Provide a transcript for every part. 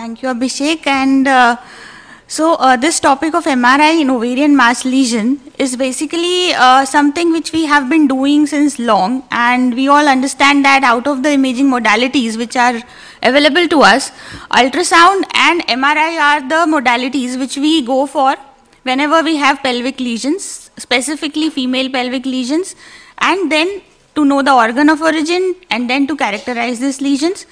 Thank you, Abhishek. And uh, so, uh, this topic of MRI in ovarian mass lesion is basically uh, something which we have been doing since long, and we all understand that out of the imaging modalities which are available to us, ultrasound and MRI are the modalities which we go for whenever we have pelvic lesions, specifically female pelvic lesions, and then to know the organ of origin and then to characterize these lesions.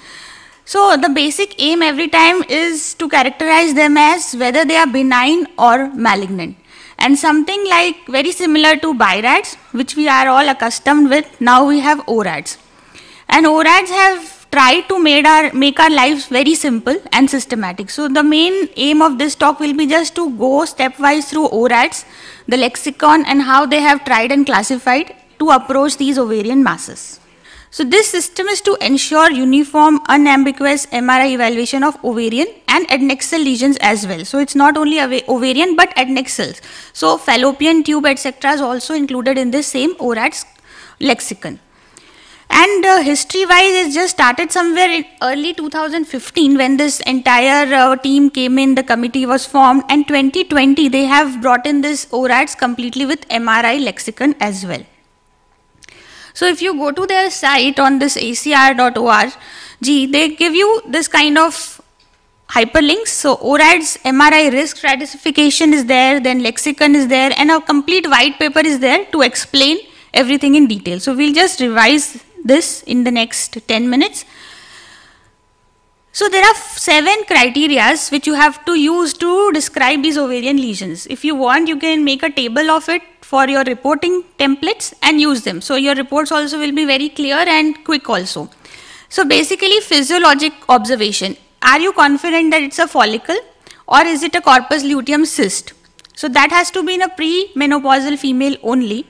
So the basic aim every time is to characterize them as whether they are benign or malignant. And something like very similar to BIRADS, which we are all accustomed with, now we have ORADS. And ORADS have tried to make our, make our lives very simple and systematic. So the main aim of this talk will be just to go stepwise through ORADS, the lexicon and how they have tried and classified to approach these ovarian masses. So this system is to ensure uniform, unambiguous MRI evaluation of ovarian and adnexal lesions as well. So it's not only ovarian but adnexals. So fallopian tube etc. is also included in this same ORADS lexicon. And uh, history-wise, it just started somewhere in early 2015 when this entire uh, team came in, the committee was formed, and 2020 they have brought in this ORADS completely with MRI lexicon as well. So if you go to their site on this acr.org, they give you this kind of hyperlinks. So ORAD's MRI risk stratification is there, then lexicon is there, and a complete white paper is there to explain everything in detail. So we'll just revise this in the next 10 minutes. So there are seven criterias which you have to use to describe these ovarian lesions. If you want, you can make a table of it for your reporting templates and use them. So your reports also will be very clear and quick also. So basically physiologic observation. Are you confident that it's a follicle or is it a corpus luteum cyst? So that has to be in a pre-menopausal female only.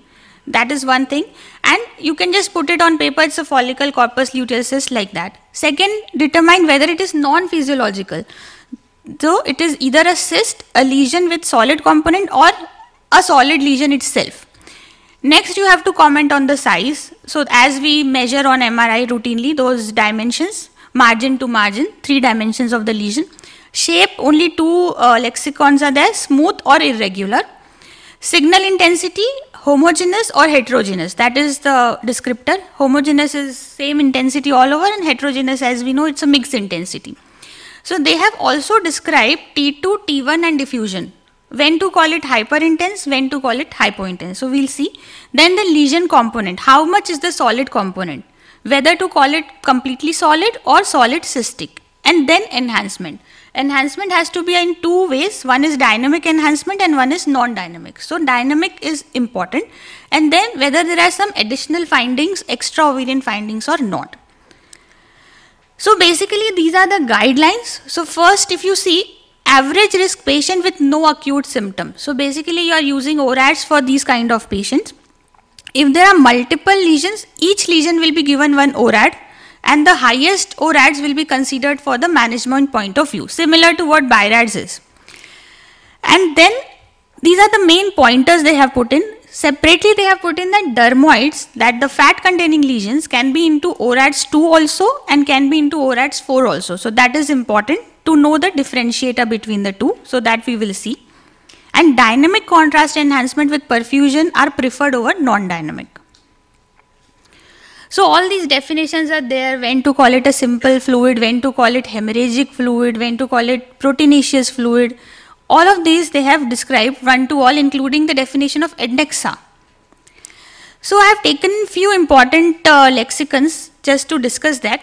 That is one thing. And you can just put it on paper, it's a follicle corpus luteal cyst like that. Second, determine whether it is non-physiological. So it is either a cyst, a lesion with solid component or a solid lesion itself. Next, you have to comment on the size. So as we measure on MRI routinely, those dimensions, margin to margin, three dimensions of the lesion. Shape, only two uh, lexicons are there, smooth or irregular. Signal intensity, homogeneous or heterogeneous. That is the descriptor. Homogeneous is same intensity all over and heterogeneous as we know it's a mixed intensity. So they have also described T2, T1 and diffusion when to call it hyperintense, when to call it hypointense. So we'll see. Then the lesion component, how much is the solid component? Whether to call it completely solid or solid cystic. And then enhancement. Enhancement has to be in two ways. One is dynamic enhancement and one is non-dynamic. So dynamic is important. And then whether there are some additional findings, extra ovarian findings or not. So basically these are the guidelines. So first if you see average risk patient with no acute symptom. So basically you are using ORADs for these kind of patients. If there are multiple lesions, each lesion will be given one ORAD and the highest ORADs will be considered for the management point of view, similar to what BIRADS is. And then these are the main pointers they have put in. Separately, they have put in that dermoids, that the fat containing lesions can be into ORADS 2 also and can be into ORADS 4 also. So that is important to know the differentiator between the two so that we will see. And dynamic contrast enhancement with perfusion are preferred over non-dynamic. So all these definitions are there, when to call it a simple fluid, when to call it hemorrhagic fluid, when to call it proteinaceous fluid. All of these they have described one to all including the definition of adnexa. So I have taken few important uh, lexicons just to discuss that.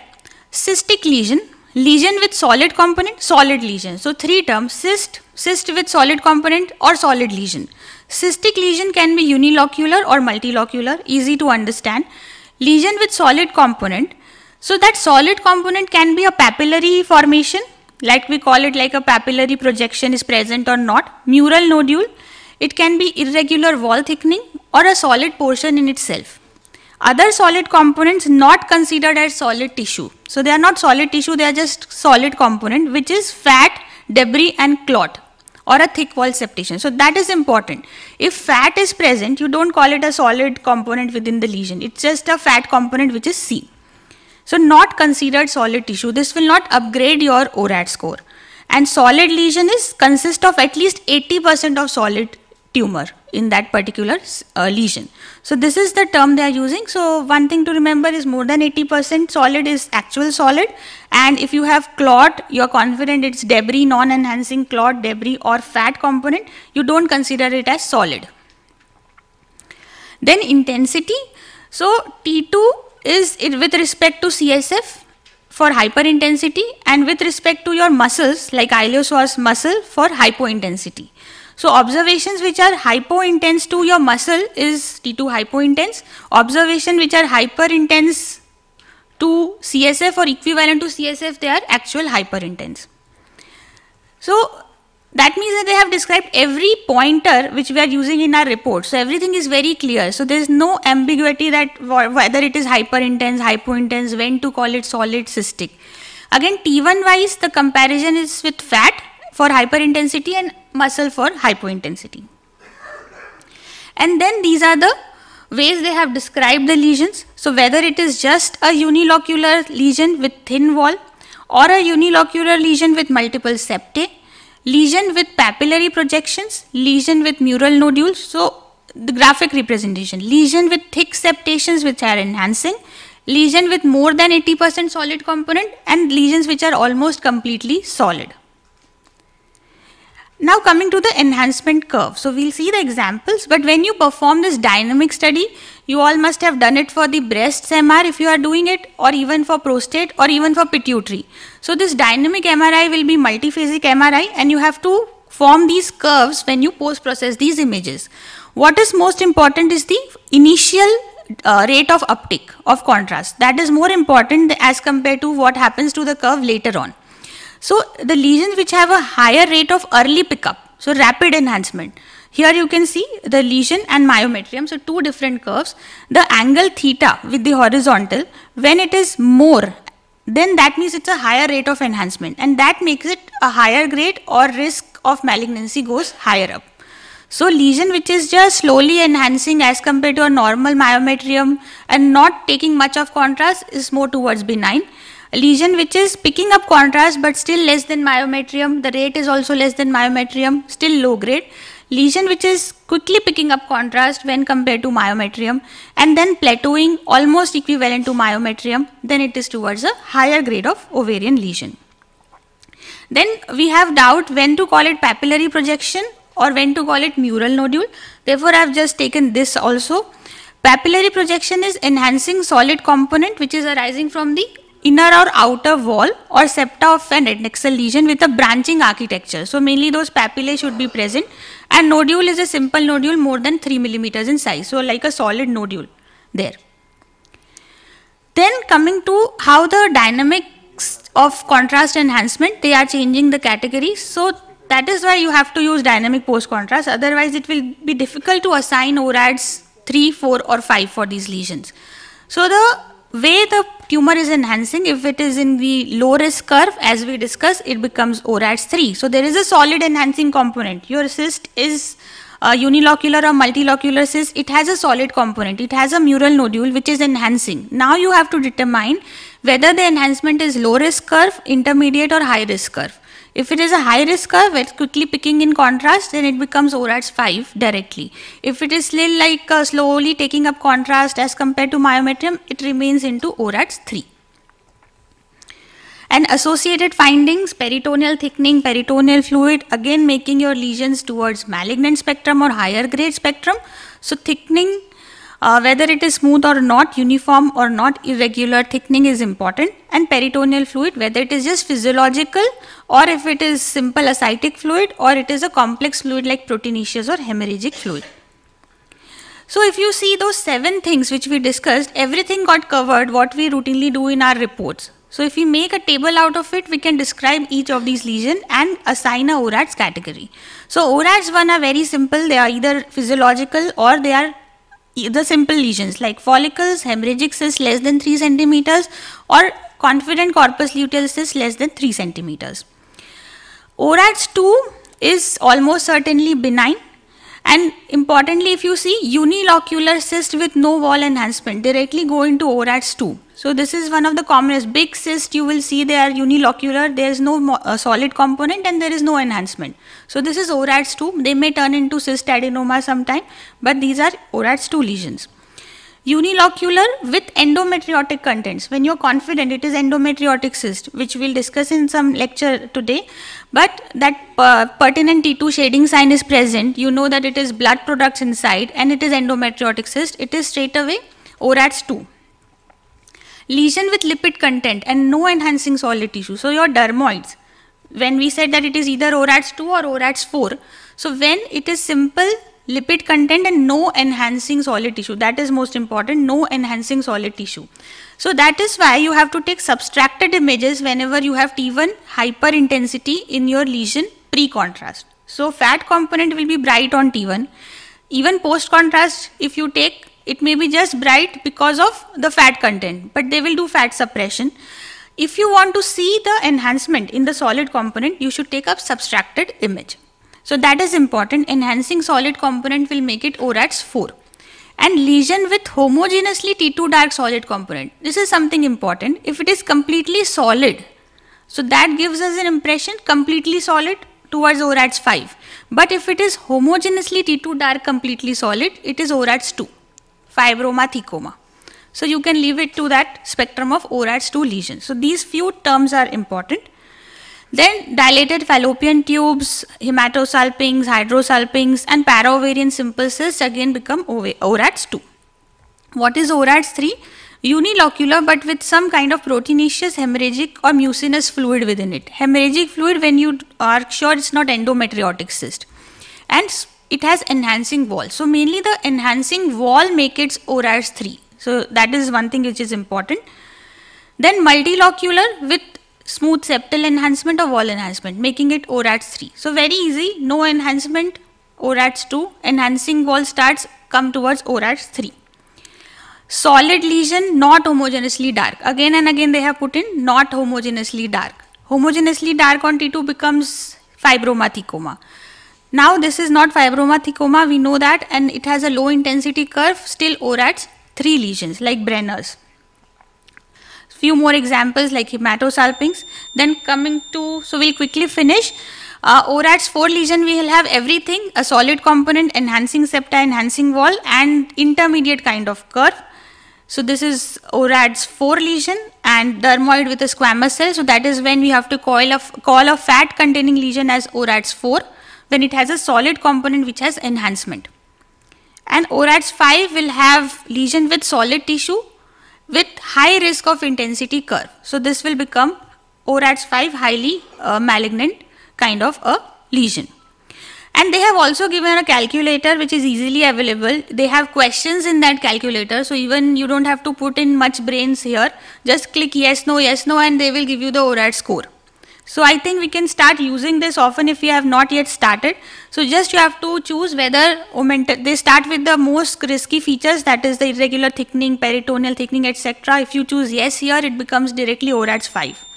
Cystic lesion, Lesion with solid component, solid lesion. So three terms, cyst, cyst with solid component or solid lesion. Cystic lesion can be unilocular or multilocular, easy to understand. Lesion with solid component. So that solid component can be a papillary formation, like we call it like a papillary projection is present or not. Mural nodule. It can be irregular wall thickening or a solid portion in itself. Other solid components not considered as solid tissue. So they are not solid tissue, they are just solid component which is fat, debris and clot or a thick wall septation. So that is important. If fat is present, you don't call it a solid component within the lesion. It's just a fat component which is C. So not considered solid tissue. This will not upgrade your ORAD score. and solid lesion is consist of at least 80% of solid tumor in that particular uh, lesion. So this is the term they are using. So one thing to remember is more than 80% solid is actual solid and if you have clot, you're confident it's debris, non-enhancing clot, debris or fat component, you don't consider it as solid. Then intensity. So T2 is it with respect to CSF for hyperintensity and with respect to your muscles like iliopsoas muscle for hypointensity. So observations which are hypointense to your muscle is T2 hypointense. Observation which are hyperintense to CSF or equivalent to CSF, they are actual hyperintense. So that means that they have described every pointer which we are using in our report. So everything is very clear. So there is no ambiguity that whether it is hyperintense, hypointense, when to call it solid, cystic. Again, T1 wise, the comparison is with fat for hyperintensity and muscle for hypointensity. And then these are the ways they have described the lesions. So whether it is just a unilocular lesion with thin wall or a unilocular lesion with multiple septae, lesion with papillary projections, lesion with mural nodules. So the graphic representation, lesion with thick septations which are enhancing, lesion with more than 80% solid component and lesions which are almost completely solid. Now coming to the enhancement curve. So we'll see the examples, but when you perform this dynamic study, you all must have done it for the breast MR if you are doing it, or even for prostate, or even for pituitary. So this dynamic MRI will be multiphasic MRI, and you have to form these curves when you post-process these images. What is most important is the initial uh, rate of uptick of contrast. That is more important as compared to what happens to the curve later on. So the lesions which have a higher rate of early pickup, so rapid enhancement. Here you can see the lesion and myometrium, so two different curves. The angle theta with the horizontal, when it is more, then that means it's a higher rate of enhancement and that makes it a higher grade or risk of malignancy goes higher up. So lesion which is just slowly enhancing as compared to a normal myometrium and not taking much of contrast is more towards benign lesion which is picking up contrast but still less than myometrium, the rate is also less than myometrium, still low grade. Lesion which is quickly picking up contrast when compared to myometrium and then plateauing almost equivalent to myometrium, then it is towards a higher grade of ovarian lesion. Then we have doubt when to call it papillary projection or when to call it mural nodule. Therefore, I have just taken this also. Papillary projection is enhancing solid component which is arising from the inner or outer wall or septa of an adnexal lesion with a branching architecture. So mainly those papillae should be present and nodule is a simple nodule more than 3 millimeters in size. So like a solid nodule there. Then coming to how the dynamics of contrast enhancement, they are changing the categories. So that is why you have to use dynamic post contrast. Otherwise it will be difficult to assign ORADS 3, 4 or 5 for these lesions. So the way the tumor is enhancing, if it is in the low risk curve, as we discussed, it becomes ORADS 3. So there is a solid enhancing component. Your cyst is unilocular or multilocular cyst, it has a solid component. It has a mural nodule which is enhancing. Now you have to determine whether the enhancement is low risk curve, intermediate or high risk curve. If it is a high risk curve, it's quickly picking in contrast, then it becomes ORADS 5 directly. If it is still like uh, slowly taking up contrast as compared to myometrium, it remains into ORADS 3. And associated findings, peritoneal thickening, peritoneal fluid, again making your lesions towards malignant spectrum or higher grade spectrum. So thickening uh, whether it is smooth or not, uniform or not, irregular thickening is important. And peritoneal fluid, whether it is just physiological or if it is simple ascitic fluid or it is a complex fluid like proteinaceous or hemorrhagic fluid. So if you see those seven things which we discussed, everything got covered what we routinely do in our reports. So if we make a table out of it, we can describe each of these lesions and assign a ORADS category. So ORADS 1 are very simple. They are either physiological or they are the simple lesions like follicles, hemorrhagic cysts less than 3 centimeters or confident corpus luteal cysts less than 3 centimeters. ORADS 2 is almost certainly benign And importantly, if you see unilocular cyst with no wall enhancement, directly go into ORADS 2. So this is one of the commonest big cyst you will see they are unilocular, there is no uh, solid component and there is no enhancement. So this is ORADS 2, they may turn into cyst adenoma sometime, but these are ORADS 2 lesions. Unilocular with endometriotic contents. When you're confident it is endometriotic cyst, which we'll discuss in some lecture today, but that pertinent T2 shading sign is present, you know that it is blood products inside and it is endometriotic cyst, it is straight away ORADS 2. Lesion with lipid content and no enhancing solid tissue. So your dermoids, when we said that it is either ORADS 2 or ORADS 4, so when it is simple lipid content and no enhancing solid tissue. That is most important, no enhancing solid tissue. So that is why you have to take subtracted images whenever you have T1 hyper intensity in your lesion pre-contrast. So fat component will be bright on T1. Even post-contrast, if you take, it may be just bright because of the fat content, but they will do fat suppression. If you want to see the enhancement in the solid component, you should take a subtracted image. So that is important. Enhancing solid component will make it ORADS 4. And lesion with homogeneously T2 dark solid component. This is something important. If it is completely solid, so that gives us an impression completely solid towards ORADS 5. But if it is homogeneously T2 dark completely solid, it is ORADS 2, fibroma. So you can leave it to that spectrum of ORADS 2 lesions. So these few terms are important. Then dilated fallopian tubes, hematosalpinx, hydrosalpinx and paraovarian simple cysts again become ORADS 2. What is ORADS 3? Unilocular but with some kind of proteinaceous hemorrhagic or mucinous fluid within it. Hemorrhagic fluid when you are sure it's not endometriotic cyst. And it has enhancing wall. So mainly the enhancing wall make it ORADS 3. So that is one thing which is important. Then multilocular with smooth septal enhancement or wall enhancement, making it ORADS 3. So very easy, no enhancement, ORADS 2, enhancing wall starts, come towards ORADS 3. Solid lesion, not homogeneously dark. Again and again they have put in not homogeneously dark. Homogeneously dark on T2 becomes fibromathecoma. Now this is not fibromathecoma, we know that and it has a low intensity curve, still ORADS 3 lesions like Brenner's few more examples like hematosalpinx. Then coming to, so we'll quickly finish. Uh, ORADS 4 lesion, we will have everything, a solid component, enhancing septa, enhancing wall and intermediate kind of curve. So this is ORADS 4 lesion and dermoid with a squamous cell. So that is when we have to call a, call a fat containing lesion as ORADS 4 Then it has a solid component which has enhancement. And ORADS 5 will have lesion with solid tissue with high risk of intensity curve. So this will become ORADS 5 highly uh, malignant kind of a lesion. And they have also given a calculator which is easily available. They have questions in that calculator. So even you don't have to put in much brains here. Just click yes, no, yes, no and they will give you the ORAD score. So I think we can start using this often if you have not yet started. So just you have to choose whether they start with the most risky features that is the irregular thickening, peritoneal thickening etc. If you choose yes here it becomes directly ORADS 5.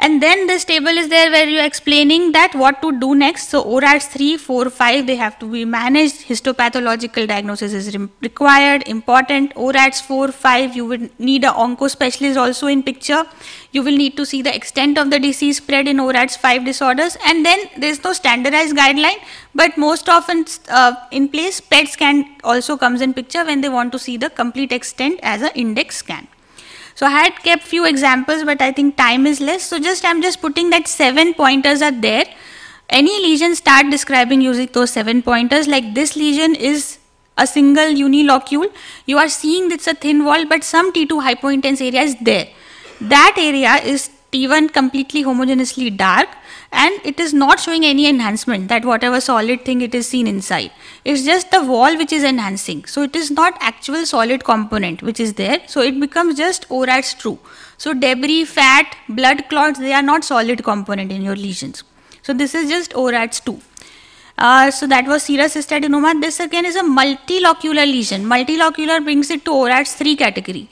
And then this table is there where you are explaining that what to do next. So ORADS 3, 4, 5, they have to be managed. Histopathological diagnosis is re required, important. ORADS 4, 5, you will need an onco specialist also in picture. You will need to see the extent of the disease spread in ORADS 5 disorders. And then there's no standardized guideline, but most often uh, in place, PET scan also comes in picture when they want to see the complete extent as an index scan. So I had kept few examples, but I think time is less. So just I'm just putting that seven pointers are there. Any lesion start describing using those seven pointers. Like this lesion is a single unilocule. You are seeing it's a thin wall, but some T2 hypointense area is there. That area is T1 completely homogeneously dark and it is not showing any enhancement that whatever solid thing it is seen inside. It's just the wall which is enhancing. So it is not actual solid component which is there. So it becomes just ORADS true. So debris, fat, blood clots, they are not solid component in your lesions. So this is just ORADS 2. Uh, so that was serous cystadenoma. This again is a multilocular lesion. Multilocular brings it to ORADS 3 category.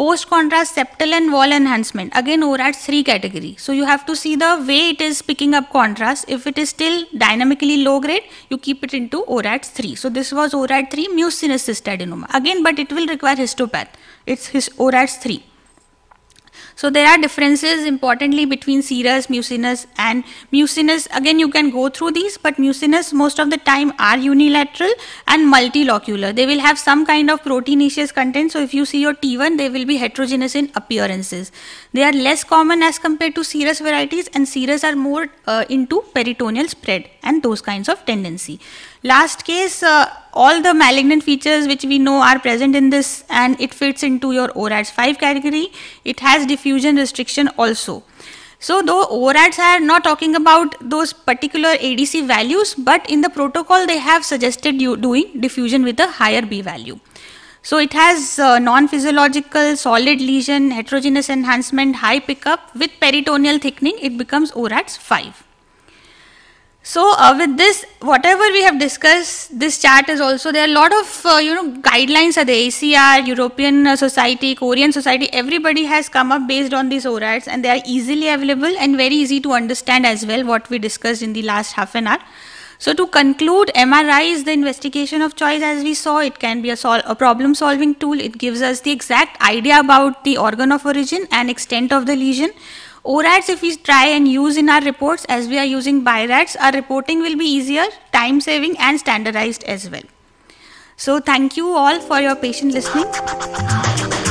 Post contrast septal and wall enhancement, again ORAD 3 category. So you have to see the way it is picking up contrast. If it is still dynamically low grade, you keep it into ORAD 3. So this was ORAD 3 mucinous cystadenoma. Again, but it will require histopath. It's his ORAD 3. So there are differences importantly between serous, mucinous and mucinous. Again, you can go through these, but mucinous most of the time are unilateral and multilocular. They will have some kind of proteinaceous content. So if you see your T1, they will be heterogeneous in appearances. They are less common as compared to serous varieties and serous are more uh, into peritoneal spread and those kinds of tendency. Last case, uh, all the malignant features which we know are present in this and it fits into your ORADS 5 category. It has diffusion restriction also. So though ORADs are not talking about those particular ADC values, but in the protocol they have suggested you doing diffusion with a higher B value. So it has uh, non-physiological solid lesion, heterogeneous enhancement, high pickup with peritoneal thickening, it becomes ORADS 5. So uh, with this, whatever we have discussed, this chart is also there. are a lot of uh, you know guidelines at the ACR, European uh, Society, Korean Society. Everybody has come up based on these ORADs, and they are easily available and very easy to understand as well. What we discussed in the last half an hour. So to conclude, MRI is the investigation of choice. As we saw, it can be a, a problem-solving tool. It gives us the exact idea about the organ of origin and extent of the lesion. ORADs, if we try and use in our reports as we are using BIRADS, our reporting will be easier, time saving and standardized as well. So thank you all for your patient listening.